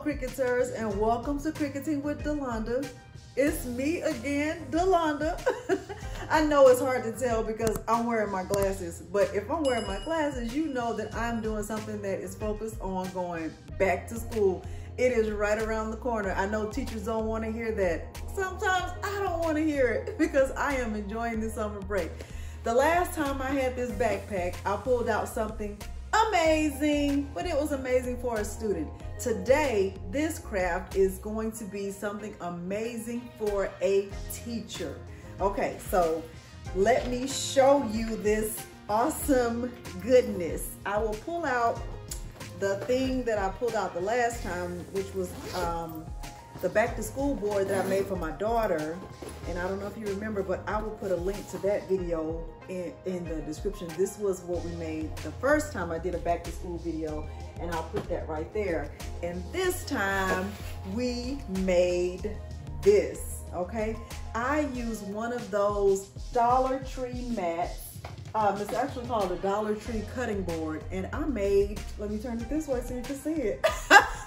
Cricuters, and welcome to Cricuting with Delonda. It's me again, Delonda. I know it's hard to tell because I'm wearing my glasses, but if I'm wearing my glasses, you know that I'm doing something that is focused on going back to school. It is right around the corner. I know teachers don't want to hear that. Sometimes I don't want to hear it because I am enjoying the summer break. The last time I had this backpack, I pulled out something amazing, but it was amazing for a student. Today, this craft is going to be something amazing for a teacher. Okay, so let me show you this awesome goodness. I will pull out the thing that I pulled out the last time, which was um, the back to school board that I made for my daughter. And I don't know if you remember, but I will put a link to that video in, in the description. This was what we made the first time I did a back to school video and I'll put that right there. And this time we made this, okay? I use one of those Dollar Tree mats um, it's actually called a Dollar Tree cutting board. And I made, let me turn it this way so you can see it,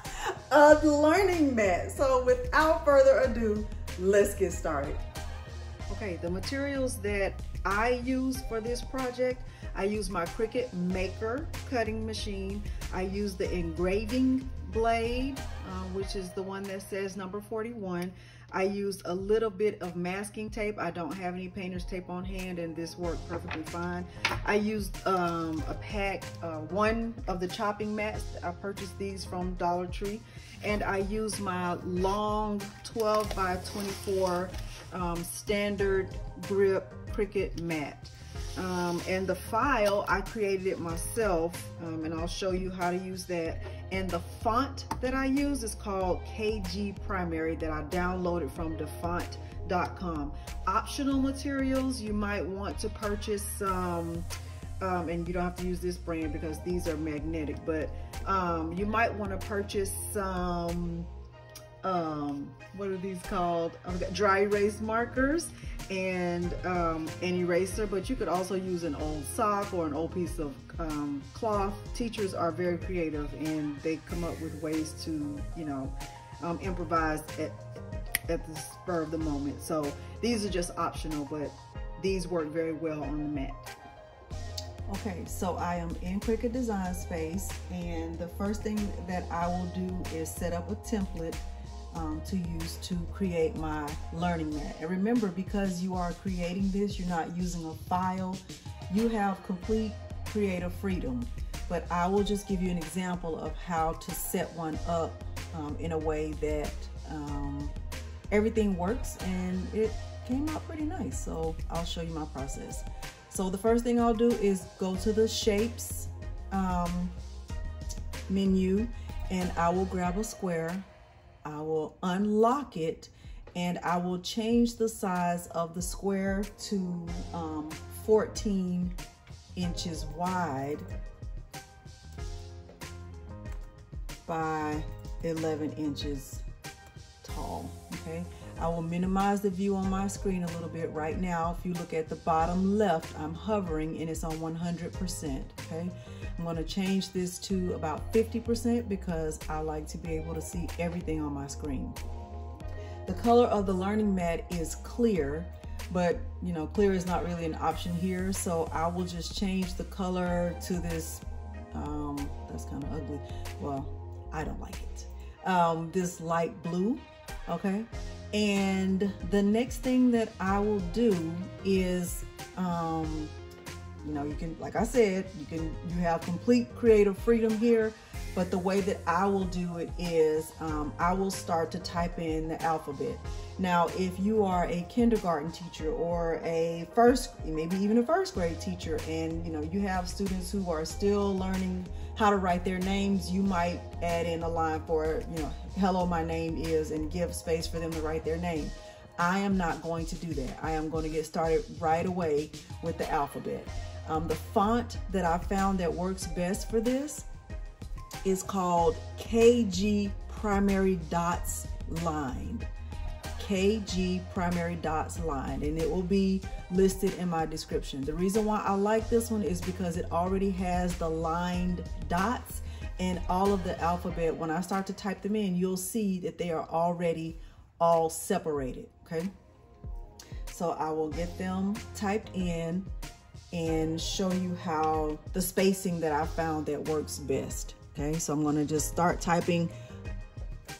a learning mat. So without further ado, let's get started. Okay, the materials that I use for this project, I use my Cricut Maker cutting machine. I use the engraving blade, uh, which is the one that says number 41. I used a little bit of masking tape. I don't have any painter's tape on hand and this worked perfectly fine. I used um, a pack, uh, one of the chopping mats. I purchased these from Dollar Tree. And I use my long 12 by 24 um, standard grip Cricut mat. Um, and the file, I created it myself, um, and I'll show you how to use that. And the font that I use is called KG Primary that I downloaded from dafont.com. Optional materials, you might want to purchase some, um, and you don't have to use this brand because these are magnetic, but um, you might want to purchase some um, what are these called? Got dry erase markers and um, an eraser, but you could also use an old sock or an old piece of um, cloth. Teachers are very creative and they come up with ways to, you know, um, improvise at, at the spur of the moment. So these are just optional, but these work very well on the mat. Okay, so I am in Cricut Design Space and the first thing that I will do is set up a template um, to use to create my learning mat. And remember, because you are creating this, you're not using a file, you have complete creative freedom. But I will just give you an example of how to set one up um, in a way that um, everything works and it came out pretty nice. So I'll show you my process. So the first thing I'll do is go to the shapes um, menu and I will grab a square I will unlock it and I will change the size of the square to um, 14 inches wide by 11 inches tall, okay? I will minimize the view on my screen a little bit right now. If you look at the bottom left, I'm hovering and it's on 100%, okay? I'm gonna change this to about 50% because I like to be able to see everything on my screen. The color of the learning mat is clear, but you know, clear is not really an option here. So I will just change the color to this, um, that's kind of ugly. Well, I don't like it. Um, this light blue, okay? And the next thing that I will do is um, you know you can like i said you can you have complete creative freedom here but the way that i will do it is um, i will start to type in the alphabet. Now if you are a kindergarten teacher or a first maybe even a first grade teacher and you know you have students who are still learning how to write their names you might add in a line for you know hello my name is and give space for them to write their name I am not going to do that. I am going to get started right away with the alphabet. Um, the font that I found that works best for this is called KG Primary Dots Lined. KG Primary Dots line and it will be listed in my description. The reason why I like this one is because it already has the lined dots and all of the alphabet, when I start to type them in, you'll see that they are already all separated, okay? So I will get them typed in and show you how the spacing that I found that works best. Okay, so I'm gonna just start typing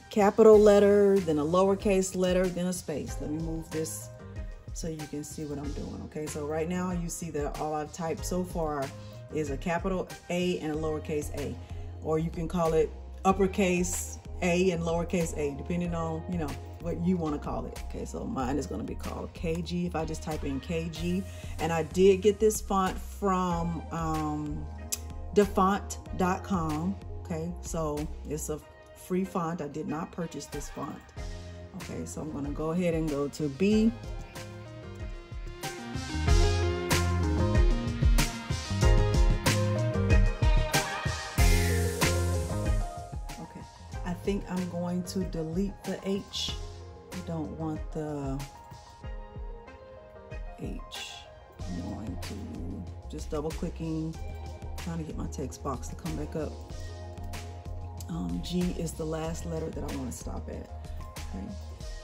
capital letter, then a lowercase letter, then a space. Let me move this so you can see what I'm doing. Okay, so right now you see that all I've typed so far is a capital A and a lowercase a, or you can call it uppercase A and lowercase a, depending on, you know, what you want to call it. Okay, so mine is going to be called KG if I just type in KG. And I did get this font from um, dafont.com. Okay, so it's a free font. I did not purchase this font. Okay, so I'm going to go ahead and go to B. Okay, I think I'm going to delete the H don't want the H. I'm going to just double clicking, trying to get my text box to come back up. Um, G is the last letter that I want to stop at. Okay.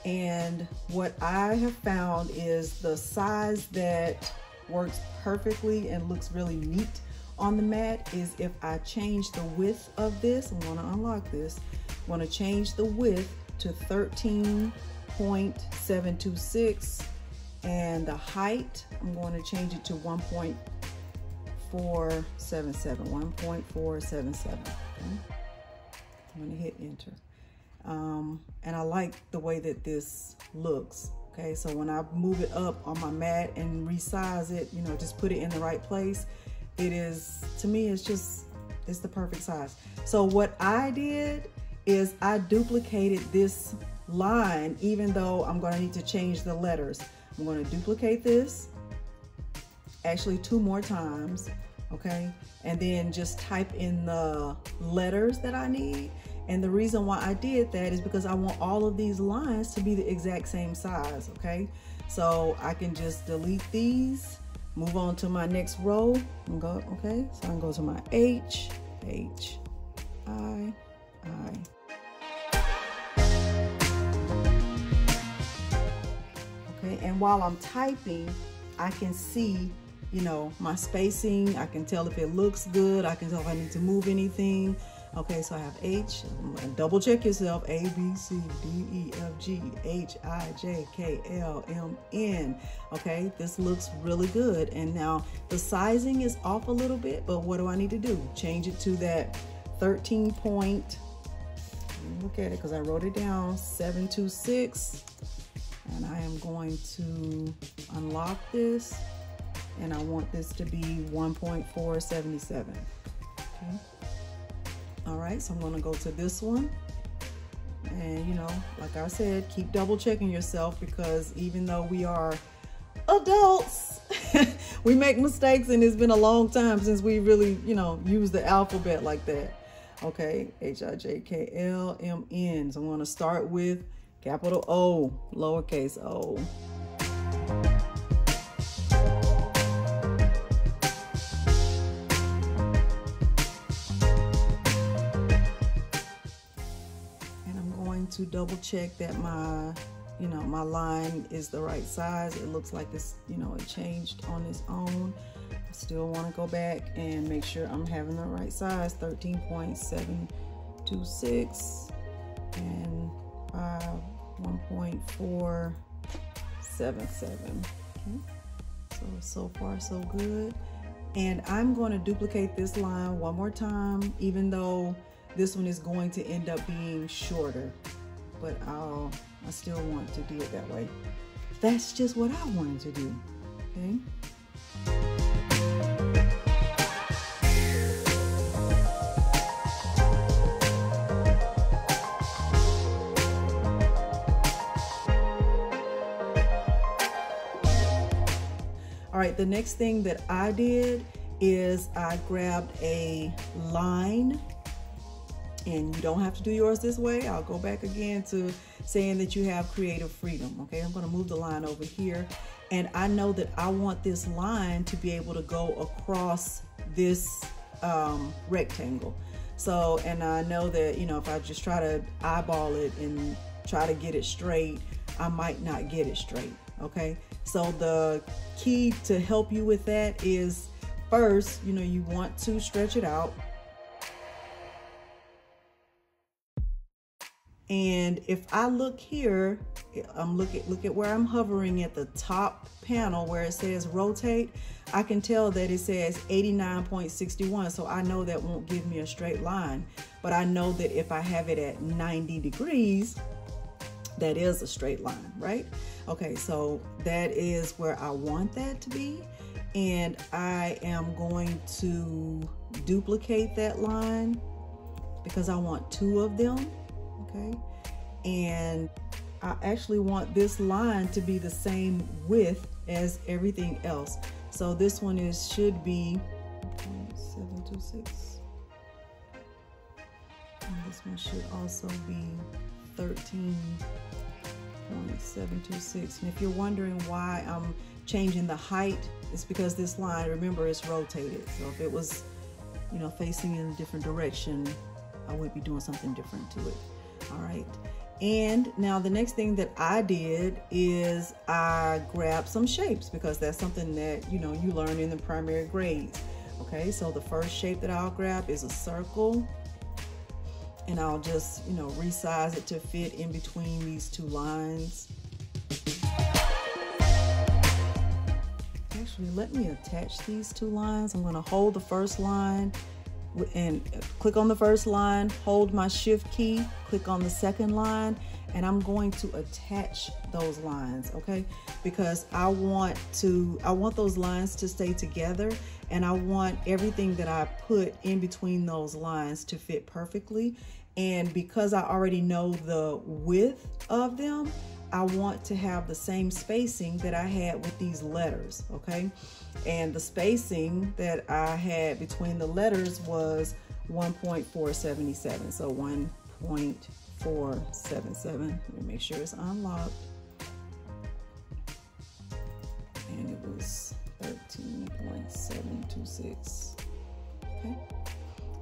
And what I have found is the size that works perfectly and looks really neat on the mat is if I change the width of this, I'm gonna unlock this, I'm gonna change the width to 13.726 and the height I'm going to change it to 1.477 1.477 okay? Going to hit enter um, and I like the way that this looks okay so when I move it up on my mat and resize it you know just put it in the right place it is to me it's just it's the perfect size so what I did is I duplicated this line, even though I'm gonna need to change the letters. I'm gonna duplicate this, actually two more times, okay? And then just type in the letters that I need. And the reason why I did that is because I want all of these lines to be the exact same size, okay? So I can just delete these, move on to my next row, and go, okay? So I can go to my H, H, I, I, okay and while I'm typing I can see you know my spacing I can tell if it looks good I can tell if I need to move anything okay so I have H double check yourself A B C D E F G H I J K L M N. Okay this looks really good. And now the sizing is off a little bit but what do I need to do? Change it to that 13 point look at it because I wrote it down 726 and I am going to unlock this and I want this to be 1.477 okay all right so I'm to go to this one. And you know like I said keep double checking yourself because even though we are adults we make mistakes and it's been a long time since we really you know use the alphabet like that. Okay H-I-J-K-L-M-N so I'm to start with capital O, lowercase o. to double check that my, you know, my line is the right size. It looks like this, you know, it changed on its own. I still want to go back and make sure I'm having the right size, 13.726 and uh, 1.477. Okay. So, so far so good. And I'm going to duplicate this line one more time, even though this one is going to end up being shorter. But I'll, I still want to do it that way. That's just what I wanted to do, okay? All right, the next thing that I did is I grabbed a line and you don't have to do yours this way. I'll go back again to saying that you have creative freedom. Okay, I'm gonna move the line over here. And I know that I want this line to be able to go across this um, rectangle. So, and I know that, you know, if I just try to eyeball it and try to get it straight, I might not get it straight. Okay. So the key to help you with that is first, you know, you want to stretch it out. And if I look here, I'm look at look at where I'm hovering at the top panel where it says rotate. I can tell that it says 89.61, so I know that won't give me a straight line. But I know that if I have it at 90 degrees, that is a straight line, right? Okay, so that is where I want that to be. And I am going to duplicate that line because I want two of them, okay? And I actually want this line to be the same width as everything else. So this one is should be 726. And this one should also be 13.726. And if you're wondering why I'm changing the height, it's because this line, remember, it's rotated. So if it was, you know, facing in a different direction, I would be doing something different to it. All right. And now the next thing that I did is I grabbed some shapes because that's something that, you know, you learn in the primary grades. Okay, so the first shape that I'll grab is a circle and I'll just, you know, resize it to fit in between these two lines. Actually, let me attach these two lines. I'm gonna hold the first line and click on the first line, hold my shift key, click on the second line, and I'm going to attach those lines, okay? Because I want to, I want those lines to stay together and I want everything that I put in between those lines to fit perfectly. And because I already know the width of them, I want to have the same spacing that I had with these letters, okay? And the spacing that I had between the letters was 1.477. So 1.477. Let me make sure it's unlocked. And it was 13.726. Okay.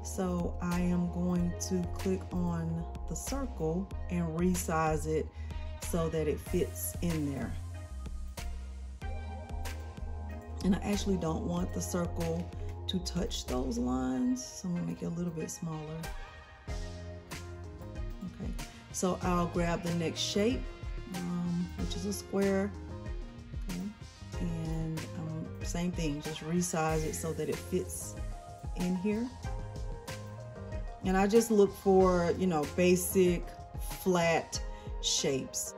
So I am going to click on the circle and resize it so that it fits in there. And I actually don't want the circle to touch those lines, so I'm gonna make it a little bit smaller. Okay, so I'll grab the next shape, um, which is a square, okay. and um, same thing, just resize it so that it fits in here. And I just look for, you know, basic, flat, shapes.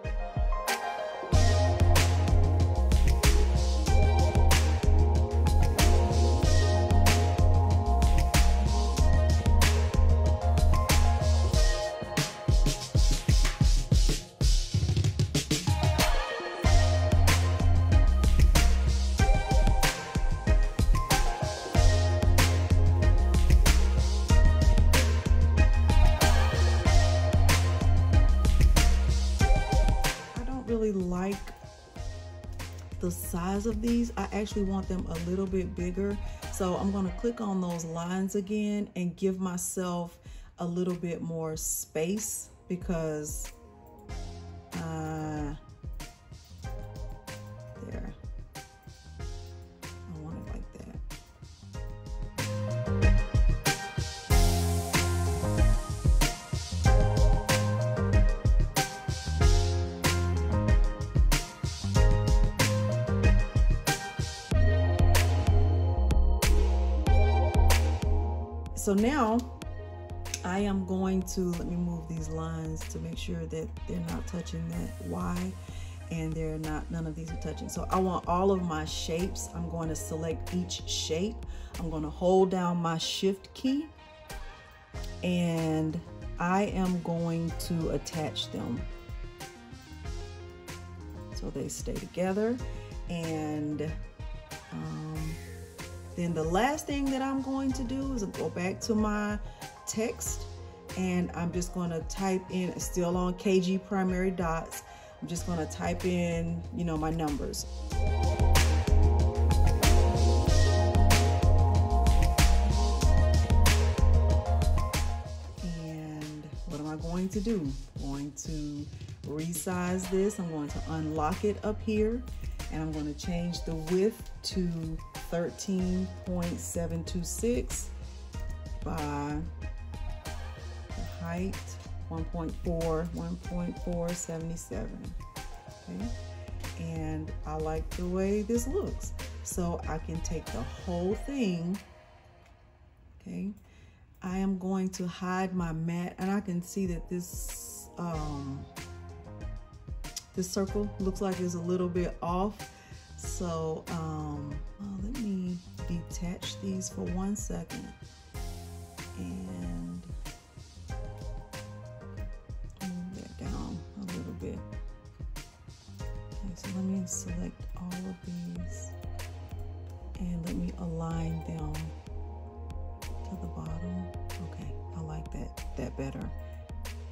Size of these. I actually want them a little bit bigger. So I'm gonna click on those lines again and give myself a little bit more space because uh, So now I am going to, let me move these lines to make sure that they're not touching that Y and they're not, none of these are touching. So I want all of my shapes. I'm going to select each shape. I'm going to hold down my shift key and I am going to attach them so they stay together and um, then the last thing that I'm going to do is go back to my text and I'm just going to type in, still on KG primary dots, I'm just going to type in, you know, my numbers. And what am I going to do? I'm going to resize this. I'm going to unlock it up here and I'm going to change the width to 13.726 by the height 1.4, 1.477. Okay, and I like the way this looks. So I can take the whole thing, okay, I am going to hide my mat and I can see that this um, this circle looks like it's a little bit off. So um, well, let me detach these for one second and move that down a little bit. Okay, so let me select all of these and let me align them to the bottom. Okay, I like that, that better.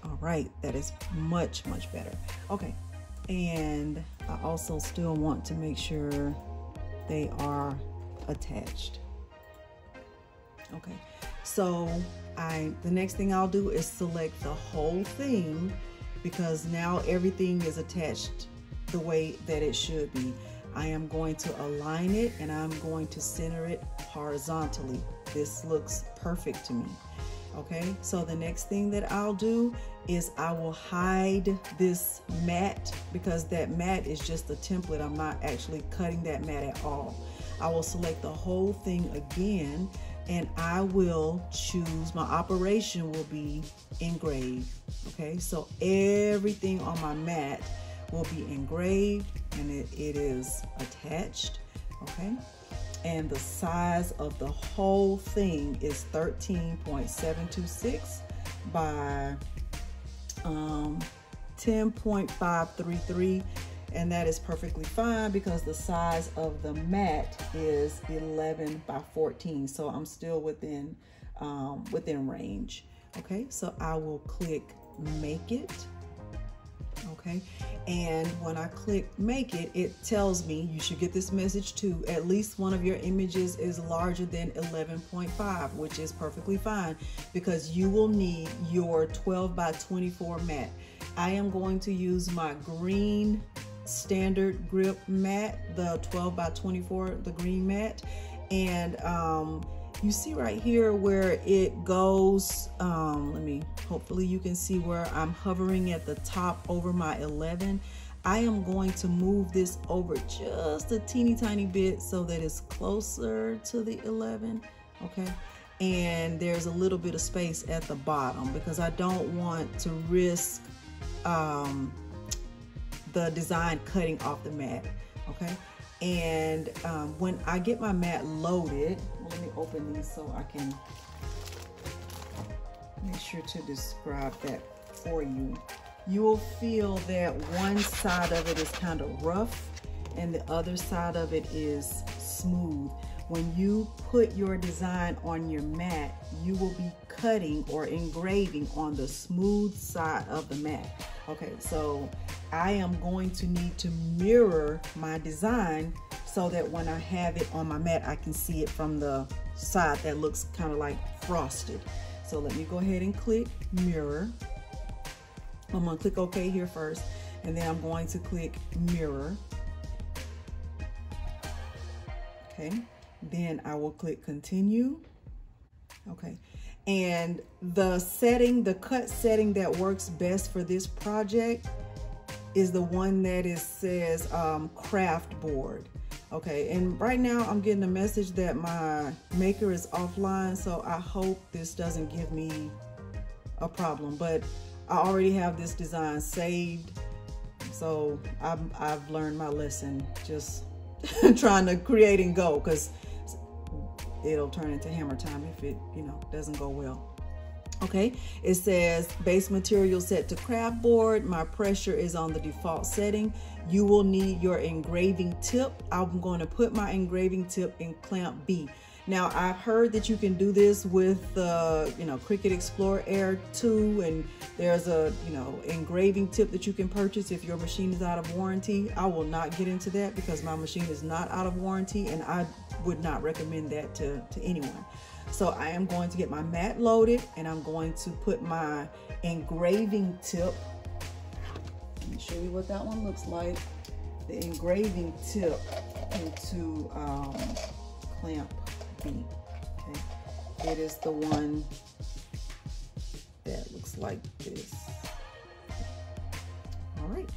All right, that is much, much better. Okay, and I also still want to make sure they are attached. Okay, so I the next thing I'll do is select the whole thing because now everything is attached the way that it should be. I am going to align it and I'm going to center it horizontally. This looks perfect to me. Okay, so the next thing that I'll do is I will hide this mat because that mat is just a template. I'm not actually cutting that mat at all. I will select the whole thing again and I will choose my operation will be engraved. Okay, so everything on my mat will be engraved and it, it is attached. Okay, and the size of the whole thing is 13.726 by um, 10.533 and that is perfectly fine because the size of the mat is 11 by 14 so I'm still within um, within range. Okay so I will click make it okay? And when I click make it it tells me you should get this message too. At least one of your images is larger than 11.5 which is perfectly fine because you will need your 12 by 24 mat. I am going to use my green standard grip mat, the 12 by 24, the green mat. And um, you see right here where it goes, um, let me, hopefully you can see where I'm hovering at the top over my 11. I am going to move this over just a teeny tiny bit so that it's closer to the 11, okay? And there's a little bit of space at the bottom because I don't want to risk um, the design cutting off the mat, okay? And um, when I get my mat loaded, let me open these so I can make sure to describe that for you. You will feel that one side of it is kind of rough and the other side of it is smooth. When you put your design on your mat, you will be cutting or engraving on the smooth side of the mat. Okay, so I am going to need to mirror my design so that when I have it on my mat, I can see it from the side that looks kind of like frosted. So let me go ahead and click mirror. I'm gonna click OK here first, and then I'm going to click mirror. Okay, then I will click continue. Okay, and the setting, the cut setting that works best for this project is the one that is says um, craft board. Okay, and right now I'm getting a message that my maker is offline, so I hope this doesn't give me a problem, but I already have this design saved, so I've, I've learned my lesson just trying to create and go because it'll turn into hammer time if it, you know, doesn't go well. Okay, it says base material set to craft board. My pressure is on the default setting. You will need your engraving tip. I'm going to put my engraving tip in clamp B. Now I've heard that you can do this with uh, you know Cricut Explore Air 2 and there's a you know engraving tip that you can purchase if your machine is out of warranty. I will not get into that because my machine is not out of warranty and I would not recommend that to, to anyone. So I am going to get my mat loaded and I'm going to put my engraving tip. Let me show you what that one looks like. The engraving tip into um, clamp B. Okay. It is the one that looks like this. All right.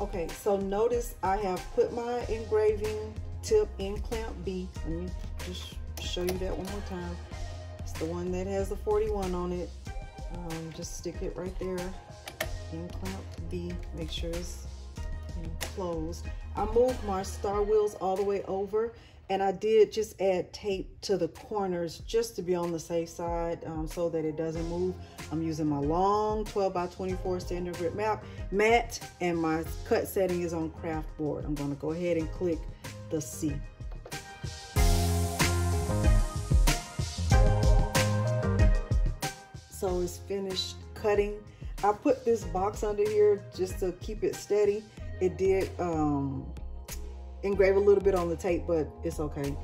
Okay, so notice I have put my engraving tip in clamp B. Let me just show you that one more time. It's the one that has the 41 on it. Um, just stick it right there in clamp B. Make sure it's closed. I moved my star wheels all the way over and I did just add tape to the corners just to be on the safe side um, so that it doesn't move. I'm using my long 12 by 24 standard grip map mat and my cut setting is on craft board. I'm going to go ahead and click the C. So it's finished cutting. I put this box under here just to keep it steady. It did um, engrave a little bit on the tape, but it's okay.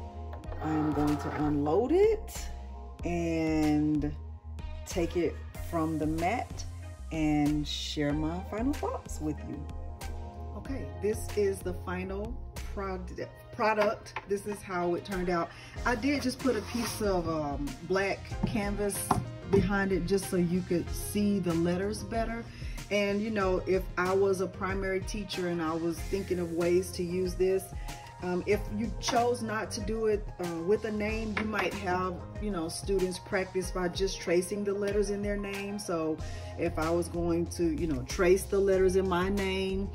I'm going to unload it and take it from the mat and share my final thoughts with you. Okay, this is the final product. product. This is how it turned out. I did just put a piece of um, black canvas behind it just so you could see the letters better. And you know, if I was a primary teacher and I was thinking of ways to use this, um, if you chose not to do it uh, with a name, you might have, you know, students practice by just tracing the letters in their name. So if I was going to, you know, trace the letters in my name,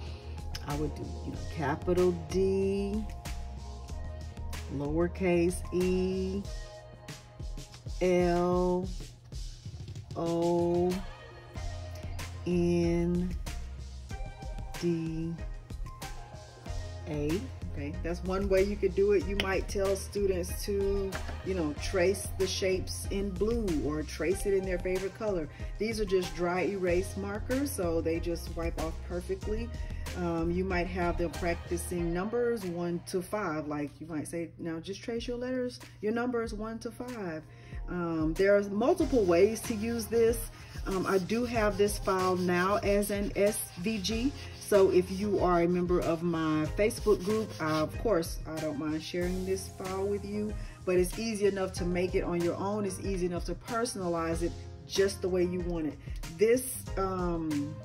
I would do, you know, capital D, lowercase e, L, O, N, D, A. Okay, that's one way you could do it. You might tell students to, you know, trace the shapes in blue or trace it in their favorite color. These are just dry erase markers, so they just wipe off perfectly. Um, you might have them practicing numbers one to five. Like you might say, now just trace your letters, your numbers one to five. Um, there's multiple ways to use this. Um, I do have this file now as an SVG. So if you are a member of my Facebook group, of course, I don't mind sharing this file with you, but it's easy enough to make it on your own. It's easy enough to personalize it just the way you want it. This um,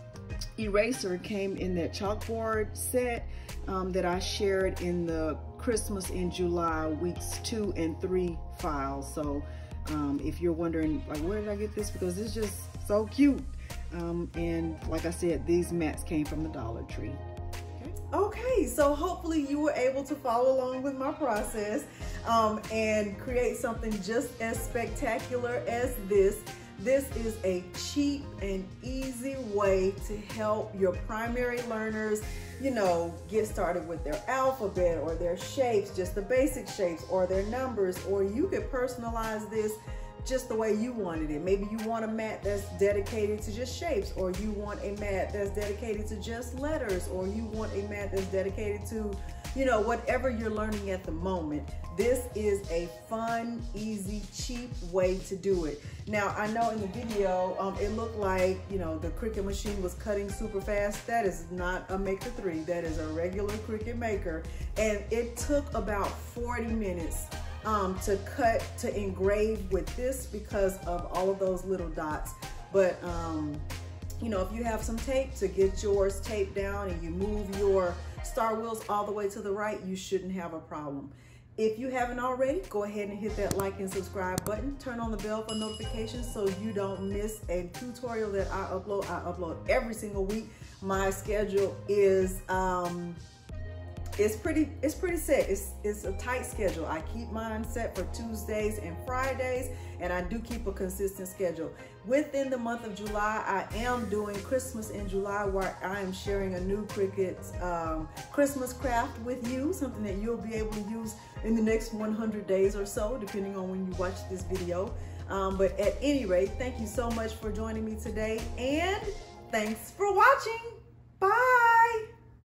eraser came in that chalkboard set um, that I shared in the Christmas in July weeks two and three files. So um, if you're wondering, like, where did I get this? Because it's just so cute. Um, and like I said, these mats came from the Dollar Tree. Okay, so hopefully you were able to follow along with my process um, and create something just as spectacular as this. This is a cheap and easy way to help your primary learners, you know, get started with their alphabet or their shapes, just the basic shapes or their numbers, or you could personalize this just the way you wanted it. Maybe you want a mat that's dedicated to just shapes, or you want a mat that's dedicated to just letters, or you want a mat that's dedicated to, you know, whatever you're learning at the moment. This is a fun, easy, cheap way to do it. Now, I know in the video, um, it looked like, you know, the Cricut machine was cutting super fast. That is not a Maker 3. That is a regular Cricut Maker. And it took about 40 minutes um, to cut, to engrave with this because of all of those little dots. But, um, you know, if you have some tape to get yours taped down and you move your star wheels all the way to the right, you shouldn't have a problem. If you haven't already, go ahead and hit that like and subscribe button. Turn on the bell for notifications so you don't miss a tutorial that I upload. I upload every single week. My schedule is um, it's pretty it's pretty set. It's it's a tight schedule. I keep mine set for tuesdays and fridays and i do keep a consistent schedule. Within the month of july i am doing christmas in july where i am sharing a new cricut um, christmas craft with you something that you'll be able to use in the next 100 days or so depending on when you watch this video. Um, but at any rate thank you so much for joining me today and thanks for watching. Bye